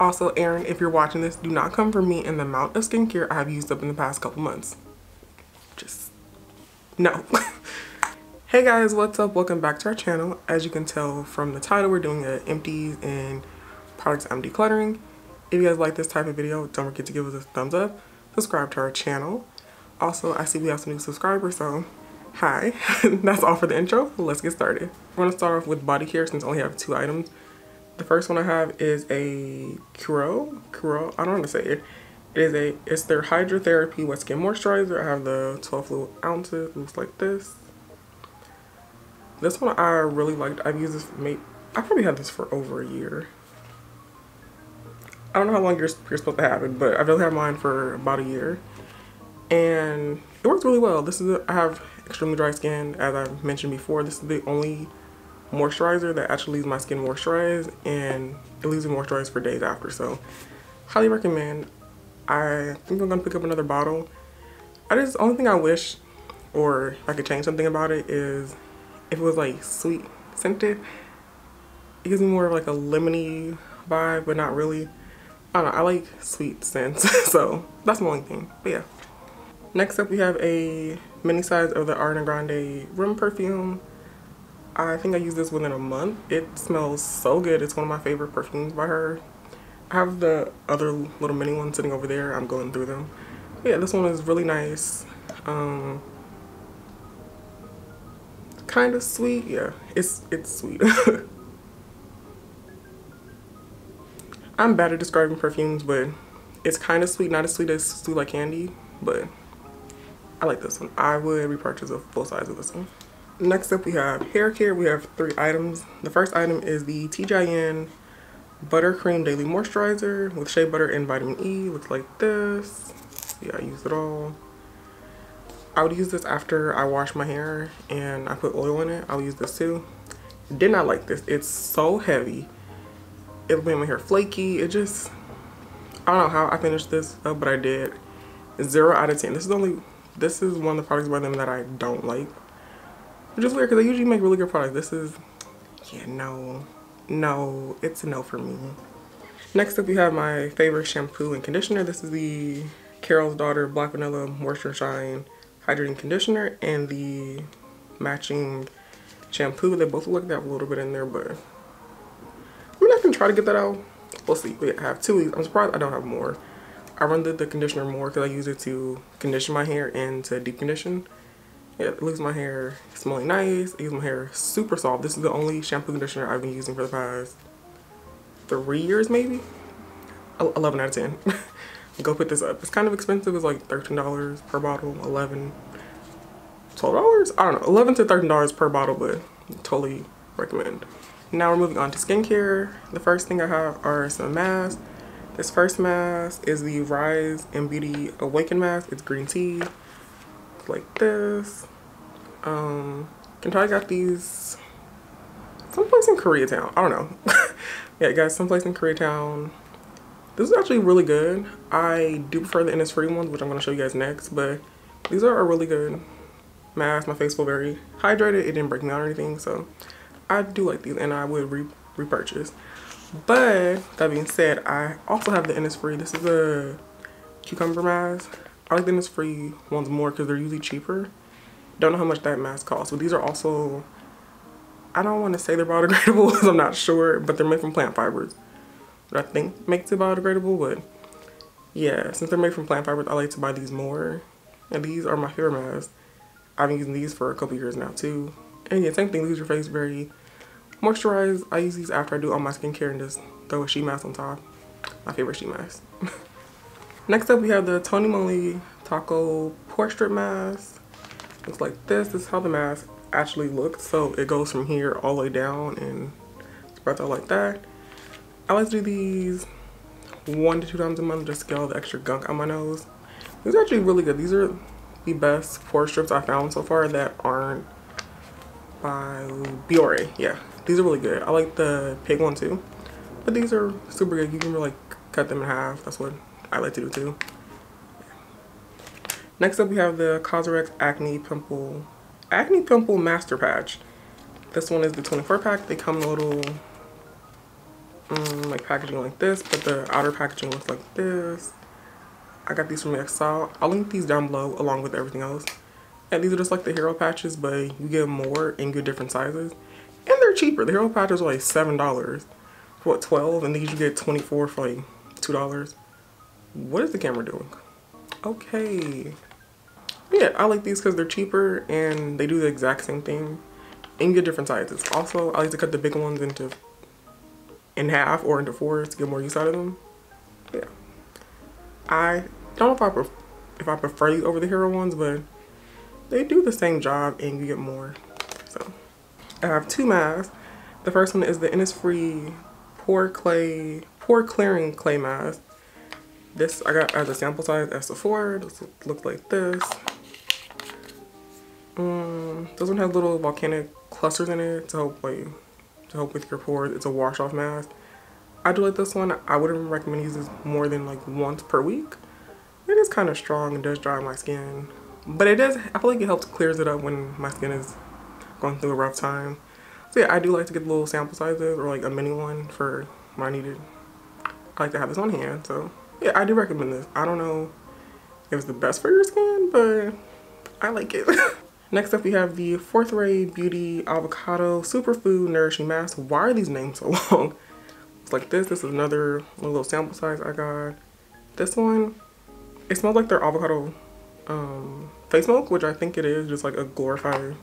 Also, Aaron, if you're watching this, do not come for me and the amount of skincare I have used up in the past couple months. Just, no. hey guys, what's up? Welcome back to our channel. As you can tell from the title, we're doing a empties and products I'm decluttering. If you guys like this type of video, don't forget to give us a thumbs up, subscribe to our channel. Also, I see we have some new subscribers, so hi. That's all for the intro. Let's get started. We're gonna start off with body care since I only have two items. The first one I have is a Curo, Curo, I don't want to say it. It is a, it's their Hydra Therapy Wet Skin Moisturizer. I have the 12 fluid ounces, looks like this. This one I really liked. I've used this, maybe, I probably had this for over a year. I don't know how long you're, you're supposed to have it, but I've really had mine for about a year. And it works really well. This is, a, I have extremely dry skin, as I've mentioned before. This is the only moisturizer that actually leaves my skin moisturized and it leaves me moisturized for days after. So highly recommend. I think I'm gonna pick up another bottle. I just, the only thing I wish or if I could change something about it is if it was like sweet scented. It gives me more of like a lemony vibe, but not really. I don't know, I like sweet scents, so that's my only thing, but yeah. Next up we have a mini size of the Ariana Grande R.E.M. Perfume. I think I used this within a month. It smells so good. It's one of my favorite perfumes by her. I have the other little mini one sitting over there. I'm going through them. But yeah, this one is really nice. Um, kind of sweet. Yeah, it's it's sweet. I'm bad at describing perfumes, but it's kind of sweet. Not as sweet as sweet like candy, but I like this one. I would repurchase a full size of this one. Next up we have hair care. We have three items. The first item is the TGIN Buttercream Daily Moisturizer with shea butter and vitamin E. Looks like this. Yeah, I use it all. I would use this after I wash my hair and I put oil in it. I'll use this too. Did not like this. It's so heavy. It made my hair flaky. It just, I don't know how I finished this up, but I did. Zero out of 10. This is only, this is one of the products by them that I don't like. Which is weird because they usually make really good products. This is, yeah, no, no, it's a no for me. Next up we have my favorite shampoo and conditioner. This is the Carol's Daughter Black Vanilla Moisture Shine Hydrating Conditioner and the matching shampoo. They both look like have a little bit in there, but I mean, I can try to get that out. We'll see. Wait, I have two. I'm surprised I don't have more. I run the, the conditioner more because I use it to condition my hair and to deep condition. It leaves my hair smelling nice. It leaves my hair super soft. This is the only shampoo conditioner I've been using for the past three years maybe. 11 out of 10. Go put this up. It's kind of expensive. It's like $13 per bottle. 11 $12? I don't know. 11 to $13 per bottle, but totally recommend. Now we're moving on to skincare. The first thing I have are some masks. This first mask is the Rise and Beauty Awaken mask. It's green tea like this. Um, I got these someplace in Koreatown. I don't know. yeah, guys, someplace in Koreatown. This is actually really good. I do prefer the Innisfree ones, which I'm going to show you guys next, but these are really good mask. My face feel very hydrated. It didn't break me out or anything, so I do like these, and I would re repurchase. But that being said, I also have the Innisfree. This is a cucumber mask. I like the Innisfree ones more because they're usually cheaper. Don't know how much that mask costs. But these are also, I don't want to say they're biodegradable because I'm not sure, but they're made from plant fibers. I think makes it biodegradable, but yeah, since they're made from plant fibers, I like to buy these more. And these are my favorite masks. I've been using these for a couple years now too. And yeah, same thing, leaves your face very moisturized. I use these after I do all my skincare and just throw a sheet mask on top. My favorite sheet mask. Next up we have the Tony Moly Tako Pore Strip Mask. Looks like this. This is how the mask actually looks. So it goes from here all the way down and spreads out like that. I like to do these one to two times a month just to get all the extra gunk on my nose. These are actually really good. These are the best pore strips I found so far that aren't by Biore. Yeah, these are really good. I like the pig one too. But these are super good. You can really cut them in half. That's what I like to do too. Next up we have the Cosrx Acne Pimple Acne Pimple Master Patch. This one is the 24 pack. They come in a little um, like packaging like this, but the outer packaging looks like this. I got these from YesStyle. I'll link these down below along with everything else. And these are just like the hero patches, but you get more in good different sizes. And they're cheaper. The hero patches are like $7 for what, 12? And these you get 24 for like $2. What is the camera doing? Okay. Yeah, I like these because they're cheaper and they do the exact same thing and get different sizes. Also, I like to cut the big ones into in half or into fours to get more use out of them. Yeah. I don't know if I, pref if I prefer these over the hero ones, but they do the same job and you get more. So I have two masks. The first one is the Innisfree Pore Clay, Pore Clearing Clay Mask. This I got as a sample size as Sephora. This looks like this. Um, this one has little volcanic clusters in it to help like to help with your pores. It's a wash off mask. I do like this one. I wouldn't recommend using this more than like once per week. It is kind of strong and does dry my skin. But it does, I feel like it helps clears it up when my skin is going through a rough time. So yeah, I do like to get little sample sizes or like a mini one for when I needed. I like to have this on hand. So yeah, I do recommend this. I don't know if it's the best for your skin, but I like it. Next up, we have the Fourth Ray Beauty Avocado Superfood Nourishing Mask. Why are these names so long? It's like this. This is another little sample size I got. This one, it smells like their avocado um, face milk, which I think it is, just like a glorified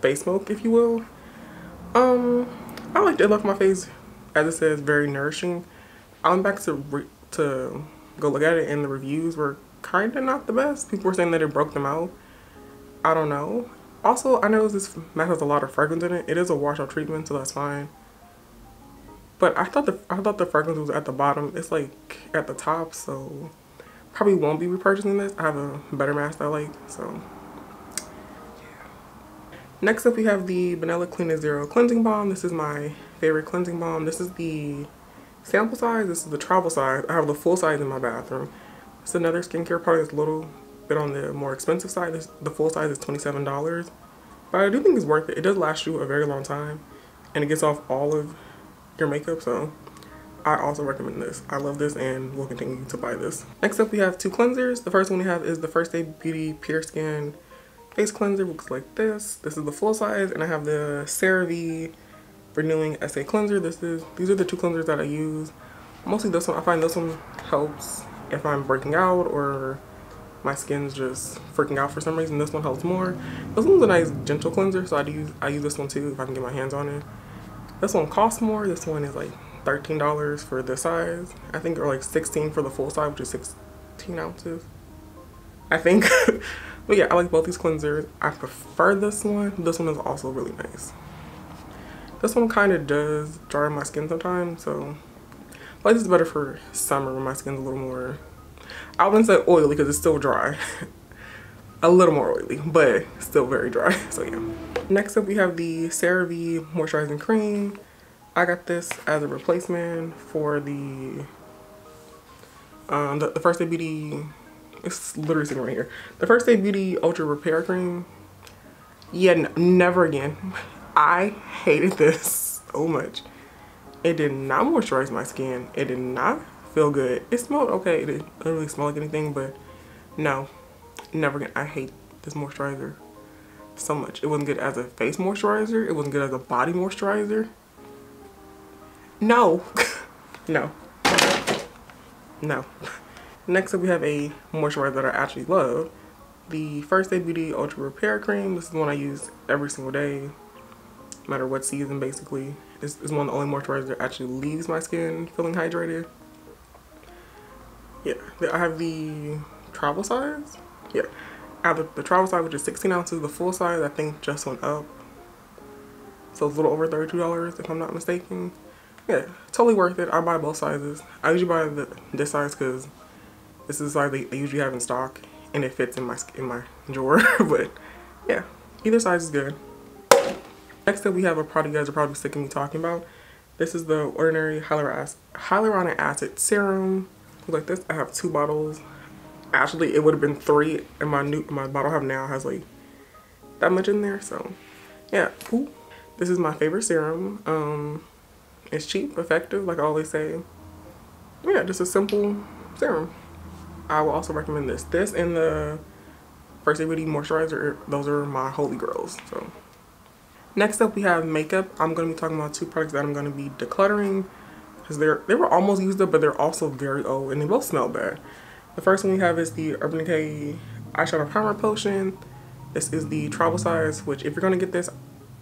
face milk, if you will. Um, I liked it. It left my face, as it says, very nourishing. I went back to to go look at it, and the reviews were kind of not the best. People were saying that it broke them out. I don't know. Also, I know this mask has a lot of fragrance in it. It is a wash-off treatment, so that's fine. But I thought the I thought the fragrance was at the bottom. It's like at the top, so probably won't be repurchasing this. I have a better mask I like, so. Next up, we have the Banila Clean Zero Cleansing Balm. This is my favorite cleansing balm. This is the sample size. This is the travel size. I have the full size in my bathroom. It's another skincare product. that's a little bit on the more expensive side. the full size is $27. But I do think it's worth it. It does last you a very long time. And it gets off all of your makeup. So I also recommend this. I love this and will continue to buy this. Next up we have two cleansers. The first one we have is the First Aid Beauty Pure Skin Face Cleanser. Looks like this. This is the full size. And I have the CeraVe Renewing SA Cleanser. This is These are the two cleansers that I use. Mostly this one. I find this one helps if I'm breaking out or my skin's just freaking out for some reason. This one helps more. This one's a nice gentle cleanser, so I do use I use this one too if I can get my hands on it. This one costs more. This one is like $13 for the size. I think or like 16 for the full size, which is 16 ounces. I think. but yeah, I like both these cleansers. I prefer this one. This one is also really nice. This one kind of does dry my skin sometimes, so I like this is better for summer when my skin's a little more I wouldn't say oily because it's still dry. a little more oily, but still very dry. So yeah. Next up we have the CeraVe Moisturizing Cream. I got this as a replacement for the um, the, the First Aid Beauty, it's literally sitting right here. The First Aid Beauty Ultra Repair Cream. Yeah, never again. I hated this so much. It did not moisturize my skin. It did not feel good. It smelled okay. It didn't really smell like anything, but no, never again. I hate this moisturizer so much. It wasn't good as a face moisturizer. It wasn't good as a body moisturizer. No, no, no. Next up we have a moisturizer that I actually love. The First Aid Beauty Ultra Repair Cream. This is one I use every single day, no matter what season basically. This is one of the only moisturizers that actually leaves my skin feeling hydrated. Yeah i have the travel size. Yeah i have the, the travel size which is 16 ounces the full size i think just went up. So it's a little over 32 dollars if i'm not mistaken. Yeah totally worth it. I buy both sizes. I usually buy the this size because this is the size they, they usually have in stock and it fits in my in my drawer but yeah either size is good next up we have a product you guys are probably sick of me talking about this is the ordinary hyaluronic acid serum like this. I have two bottles. Actually, it would have been three, and my new my bottle I have now has like that much in there. So, yeah. Ooh. This is my favorite serum. Um, It's cheap, effective, like I always say. Yeah, just a simple serum. I will also recommend this. This and the First Aid Beauty Moisturizer, those are my holy girls. So next up we have makeup. I'm going to be talking about two products that I'm going to be decluttering because they're they were almost used up, but they're also very old and they both smell bad. The first one we have is the Urban Decay Eyeshadow Primer Potion. This is the travel size, which if you're going to get this,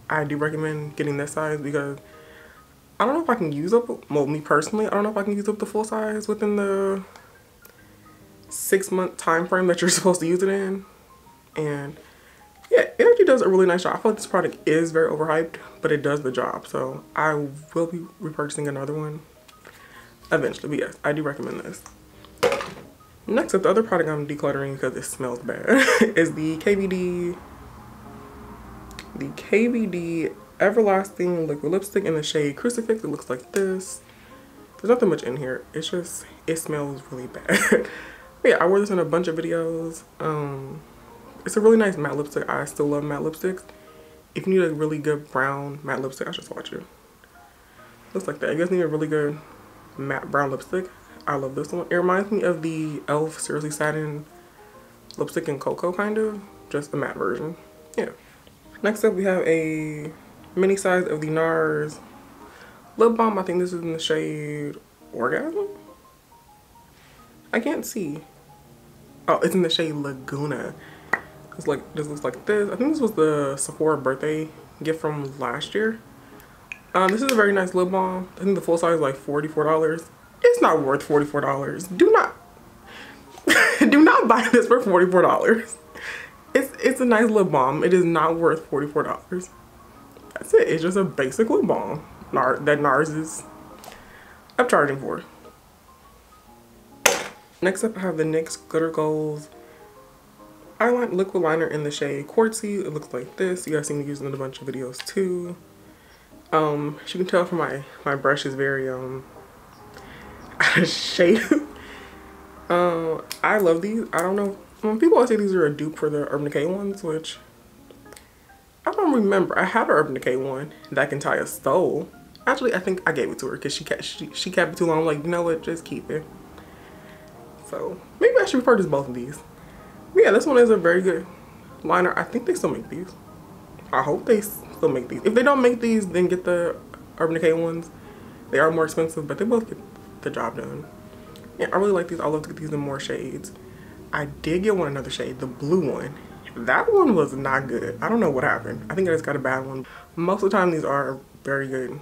I do recommend getting this size because I don't know if I can use up, well me personally, I don't know if I can use up the full size within the six month time frame that you're supposed to use it in. And yeah, actually does a really nice job. I feel like this product is very overhyped, but it does the job. So I will be repurchasing another one eventually. But yes, I do recommend this. Next up, the other product I'm decluttering because it smells bad is the KVD the KVD Everlasting Liquid Lipstick in the shade Crucifix. It looks like this. There's nothing much in here. It's just, it smells really bad. yeah, I wore this in a bunch of videos. Um, it's a really nice matte lipstick. I still love matte lipsticks. If you need a really good brown matte lipstick, I should swatch it. Looks like that. You guys need a really good matte brown lipstick. I love this one. It reminds me of the e.l.f. Seriously Satin lipstick in Cocoa, kind of. Just the matte version. Yeah. Next up, we have a mini size of the NARS lip balm. I think this is in the shade Orgasm. I can't see. Oh, it's in the shade Laguna. It's like, this looks like this. I think this was the Sephora birthday gift from last year. Um, this is a very nice lip balm. I think the full size is like $44. It's not worth $44. Do not, do not buy this for $44. It's, it's a nice lip balm. It is not worth $44. That's it. It's just a basic lip balm that NARS is upcharging for. Next up, I have the NYX Glitter Goals eyeliner liquid liner in the shade Quartzy. It looks like this. You guys see me using it in a bunch of videos too. Um, as you can tell from my, my brush is very um out of shape. uh, I love these. I don't know. When people always say these are a dupe for the Urban Decay ones, which I don't remember. I had an Urban Decay one that Kentaya stole. Actually, I think I gave it to her because she kept she, she kept it too long. I'm like, you know what? Just keep it. So maybe I should repurchase both of these yeah, this one is a very good liner. I think they still make these. I hope they still make these. If they don't make these, then get the Urban Decay ones. They are more expensive, but they both get the job done. Yeah, I really like these. I love to get these in more shades. I did get one another shade, the blue one. That one was not good. I don't know what happened. I think I just got a bad one. Most of the time, these are very good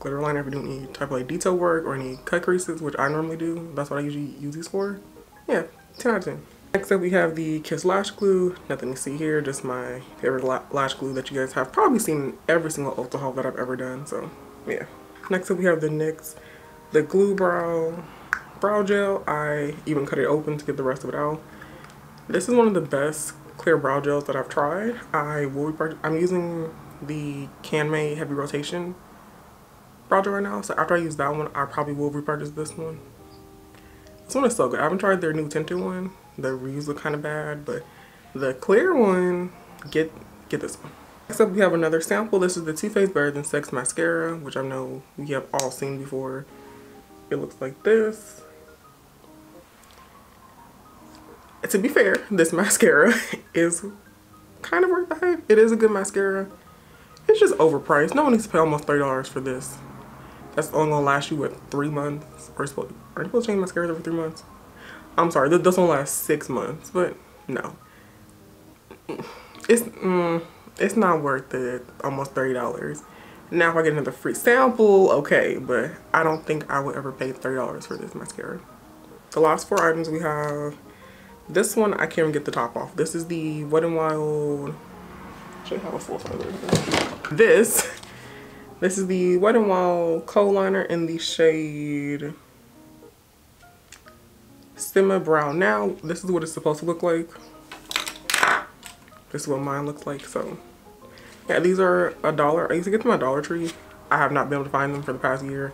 glitter liner if you do any type of like detail work or any cut creases, which I normally do. That's what I usually use these for. Yeah, 10 out of 10. Next up we have the Kiss Lash Glue. Nothing to see here, just my favorite lash glue that you guys have probably seen every single Ulta haul that I've ever done, so yeah. Next up we have the NYX, the Glue Brow Brow Gel. I even cut it open to get the rest of it out. This is one of the best clear brow gels that I've tried. I will I'm using the Canmake Heavy Rotation brow gel right now, so after I use that one, I probably will repurchase this one. This one is so good. I haven't tried their new tinted one the reviews look kind of bad, but the clear one, get get this one. Next up, we have another sample. This is the Too Faced Better Than Sex Mascara, which I know we have all seen before. It looks like this. To be fair, this mascara is kind of worth the hype. It is a good mascara. It's just overpriced. No one needs to pay almost $30 for this. That's only gonna last you, what, three months? Or are you supposed to change mascaras every three months? I'm sorry, this, one lasts six months, but no. It's, mm, it's not worth it, almost $30. Now if I get another free sample, okay, but I don't think I would ever pay $30 for this mascara. The last four items we have, this one I can't even get the top off. This is the Wet n Wild, should have a full size This, this is the Wet n Wild Kohl Liner in the shade Simma Brown. Now, this is what it's supposed to look like. This is what mine looks like. So, yeah, these are a dollar. I used to get them at Dollar Tree. I have not been able to find them for the past year.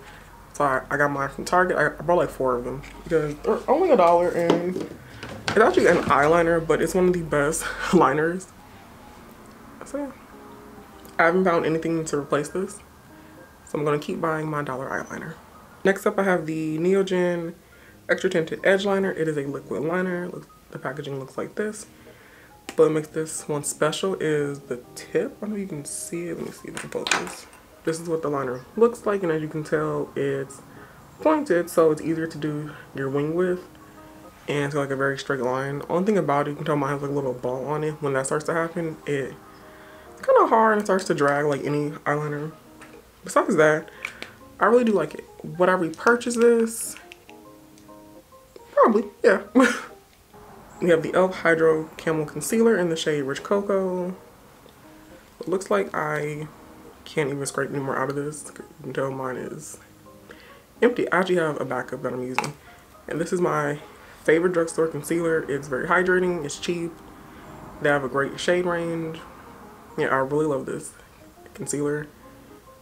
So I, I got mine from Target. I, I bought like four of them because they're only a dollar and it's actually an eyeliner, but it's one of the best liners. So yeah. I haven't found anything to replace this. So I'm to keep buying my dollar eyeliner. Next up I have the Neogen Extra Tinted Edge Liner. It is a liquid liner. The packaging looks like this. But what makes this one special is the tip. I don't know if you can see it. Let me see if I can. This is what the liner looks like and as you can tell it's pointed so it's easier to do your wing with and it's like a very straight line. Only thing about it, you can tell mine has like a little ball on it. When that starts to happen, it kind of hard and starts to drag like any eyeliner. Besides that, I really do like it. Would I repurchase this? Probably, yeah. we have the e.l.f. Hydro Camo Concealer in the shade Rich Cocoa. It looks like I can't even scrape any more out of this. Can mine is empty. I actually have a backup that I'm using. And this is my favorite drugstore concealer. It's very hydrating. It's cheap. They have a great shade range. Yeah, I really love this concealer.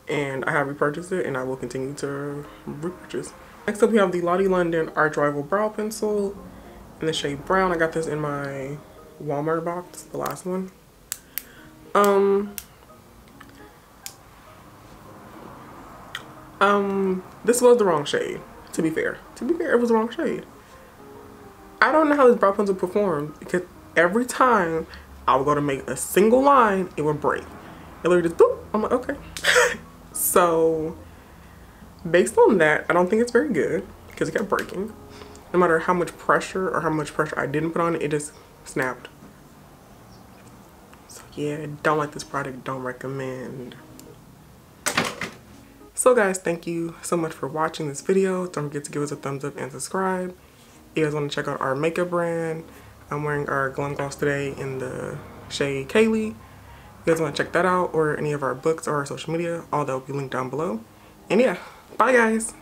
And I have repurchased it and I will continue to repurchase. Next up we have the Lottie London Arch Rival Brow Pencil in the shade brown. I got this in my Walmart box, the last one. Um, um, this was the wrong shade, to be fair. To be fair, it was the wrong shade. I don't know how this brow pencil performed because every time I would go to make a single line, it would break. It literally just boop. I'm like, okay. so based on that, I don't think it's very good because it kept breaking. No matter how much pressure or how much pressure I didn't put on it, it just snapped. So yeah, don't like this product, don't recommend. So guys, thank you so much for watching this video. Don't forget to give us a thumbs up and subscribe If you guys want to check out our makeup brand, I'm wearing our Glam Gloss today in the shade Kaylee. If you guys want to check that out or any of our books or our social media, all that will be linked down below. And yeah, bye guys!